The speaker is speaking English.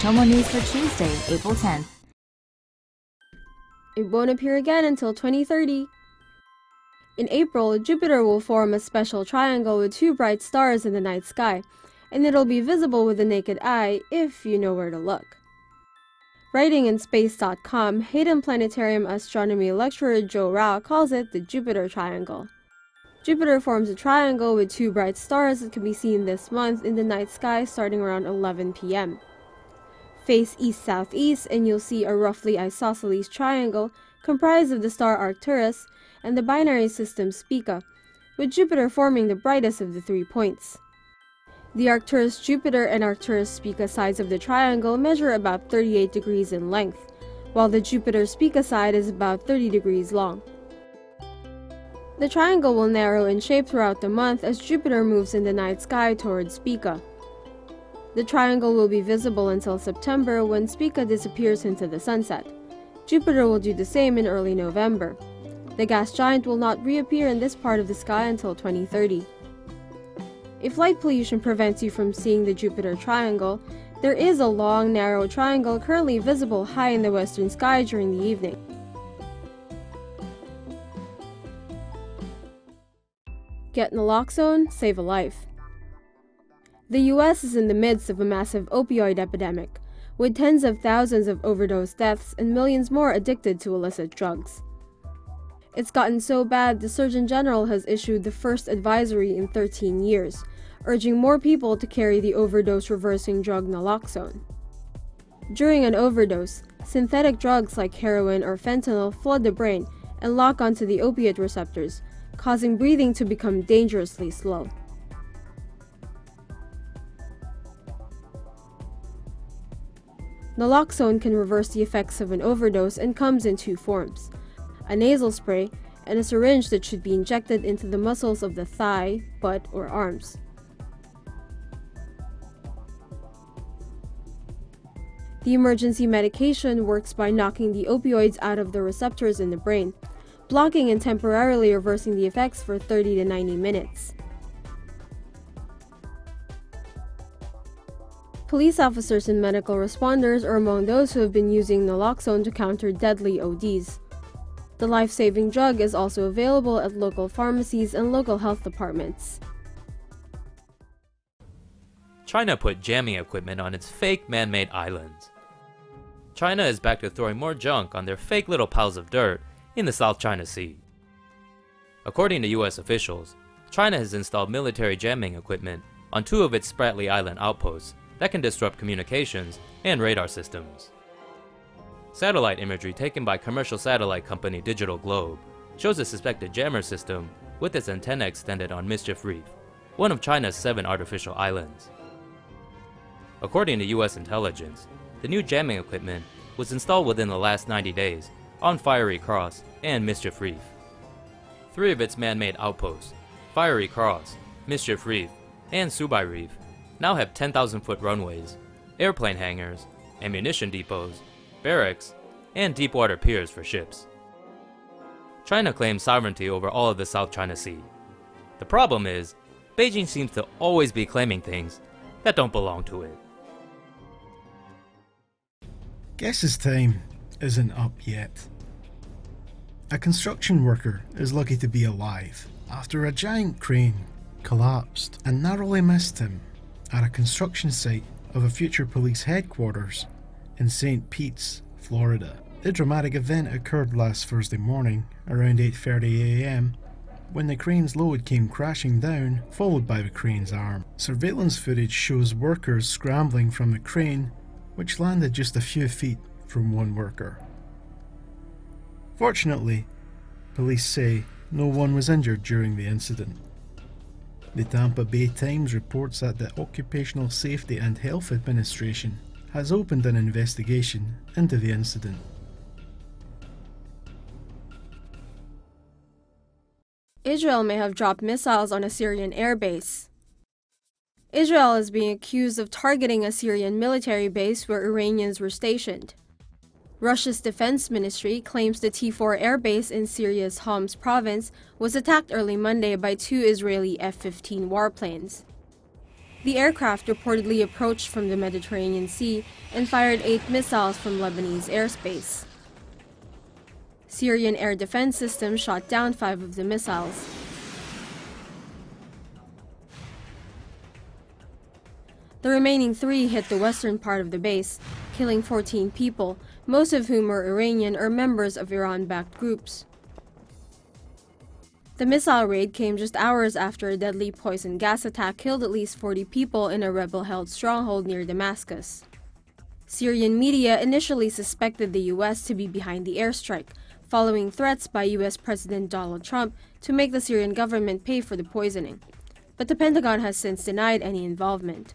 Tomo News for Tuesday, April 10th. It won't appear again until 2030. In April, Jupiter will form a special triangle with two bright stars in the night sky, and it'll be visible with the naked eye if you know where to look. Writing in Space.com, Hayden Planetarium astronomy lecturer Joe Rao calls it the Jupiter Triangle. Jupiter forms a triangle with two bright stars that can be seen this month in the night sky starting around 11 p.m. Face east-southeast and you'll see a roughly isosceles triangle comprised of the star Arcturus and the binary system Spica, with Jupiter forming the brightest of the three points. The Arcturus Jupiter and Arcturus Spica sides of the triangle measure about 38 degrees in length, while the Jupiter Spica side is about 30 degrees long. The triangle will narrow in shape throughout the month as Jupiter moves in the night sky towards Spica. The triangle will be visible until September when Spica disappears into the sunset. Jupiter will do the same in early November. The gas giant will not reappear in this part of the sky until 2030. If light pollution prevents you from seeing the Jupiter triangle, there is a long, narrow triangle currently visible high in the western sky during the evening. Get naloxone, save a life. The US is in the midst of a massive opioid epidemic, with tens of thousands of overdose deaths and millions more addicted to illicit drugs. It's gotten so bad the Surgeon General has issued the first advisory in 13 years, urging more people to carry the overdose reversing drug naloxone. During an overdose, synthetic drugs like heroin or fentanyl flood the brain and lock onto the opiate receptors, causing breathing to become dangerously slow. Naloxone can reverse the effects of an overdose and comes in two forms a nasal spray and a syringe that should be injected into the muscles of the thigh, butt, or arms. The emergency medication works by knocking the opioids out of the receptors in the brain, blocking and temporarily reversing the effects for 30 to 90 minutes. Police officers and medical responders are among those who have been using naloxone to counter deadly ODs. The life-saving drug is also available at local pharmacies and local health departments. China put jamming equipment on its fake man-made islands. China is back to throwing more junk on their fake little piles of dirt in the South China Sea. According to US officials, China has installed military jamming equipment on two of its Spratly Island outposts that can disrupt communications and radar systems. Satellite imagery taken by commercial satellite company Digital Globe shows a suspected jammer system with its antenna extended on Mischief Reef, one of China's seven artificial islands. According to US intelligence, the new jamming equipment was installed within the last 90 days on Fiery Cross and Mischief Reef. Three of its man-made outposts, Fiery Cross, Mischief Reef, and Subi Reef, now have 10,000 foot runways, airplane hangars, ammunition depots, barracks, and deep water piers for ships. China claims sovereignty over all of the South China Sea. The problem is, Beijing seems to always be claiming things that don't belong to it. Guess his time isn't up yet. A construction worker is lucky to be alive after a giant crane collapsed and narrowly missed him at a construction site of a future police headquarters in St. Pete's, Florida. The dramatic event occurred last Thursday morning around 8.30am when the crane's load came crashing down, followed by the crane's arm. Surveillance footage shows workers scrambling from the crane, which landed just a few feet from one worker. Fortunately, police say no one was injured during the incident. The Tampa Bay Times reports that the Occupational Safety and Health Administration has opened an investigation into the incident. Israel may have dropped missiles on a Syrian airbase. Israel is being accused of targeting a Syrian military base where Iranians were stationed. Russia's defense ministry claims the T4 airbase in Syria's Homs province was attacked early Monday by two Israeli F-15 warplanes. The aircraft reportedly approached from the Mediterranean Sea and fired eight missiles from Lebanese airspace. Syrian air defense systems shot down five of the missiles. The remaining three hit the western part of the base, killing 14 people, most of whom were Iranian or members of Iran backed groups. The missile raid came just hours after a deadly poison gas attack killed at least 40 people in a rebel held stronghold near Damascus. Syrian media initially suspected the US to be behind the airstrike, following threats by US President Donald Trump to make the Syrian government pay for the poisoning. But the Pentagon has since denied any involvement.